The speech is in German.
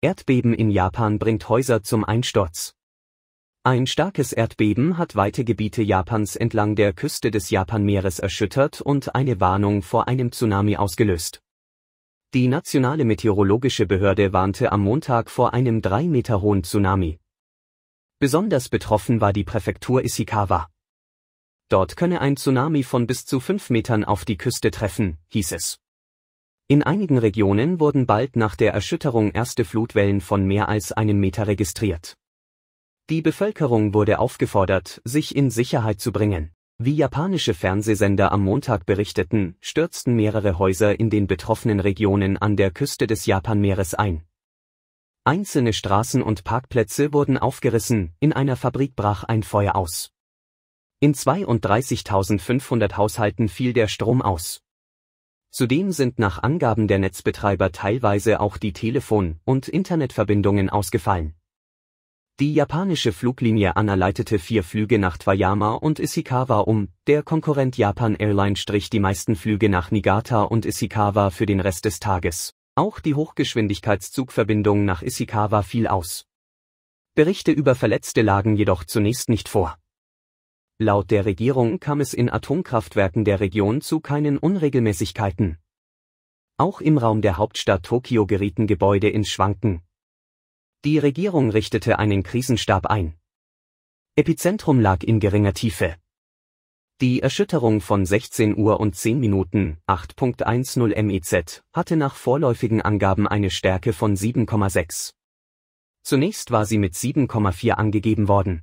Erdbeben in Japan bringt Häuser zum Einsturz. Ein starkes Erdbeben hat weite Gebiete Japans entlang der Küste des Japanmeeres erschüttert und eine Warnung vor einem Tsunami ausgelöst. Die nationale meteorologische Behörde warnte am Montag vor einem drei Meter hohen Tsunami. Besonders betroffen war die Präfektur Ishikawa. Dort könne ein Tsunami von bis zu fünf Metern auf die Küste treffen, hieß es. In einigen Regionen wurden bald nach der Erschütterung erste Flutwellen von mehr als einem Meter registriert. Die Bevölkerung wurde aufgefordert, sich in Sicherheit zu bringen. Wie japanische Fernsehsender am Montag berichteten, stürzten mehrere Häuser in den betroffenen Regionen an der Küste des Japanmeeres ein. Einzelne Straßen und Parkplätze wurden aufgerissen, in einer Fabrik brach ein Feuer aus. In 32.500 Haushalten fiel der Strom aus. Zudem sind nach Angaben der Netzbetreiber teilweise auch die Telefon- und Internetverbindungen ausgefallen. Die japanische Fluglinie ANA leitete vier Flüge nach Twayama und Ishikawa um, der Konkurrent Japan Airline strich die meisten Flüge nach Niigata und Ishikawa für den Rest des Tages. Auch die Hochgeschwindigkeitszugverbindung nach Ishikawa fiel aus. Berichte über Verletzte lagen jedoch zunächst nicht vor. Laut der Regierung kam es in Atomkraftwerken der Region zu keinen Unregelmäßigkeiten. Auch im Raum der Hauptstadt Tokio gerieten Gebäude ins Schwanken, die Regierung richtete einen Krisenstab ein. Epizentrum lag in geringer Tiefe. Die Erschütterung von 16 Uhr und 10 Minuten 8.10 MEZ hatte nach vorläufigen Angaben eine Stärke von 7,6. Zunächst war sie mit 7,4 angegeben worden.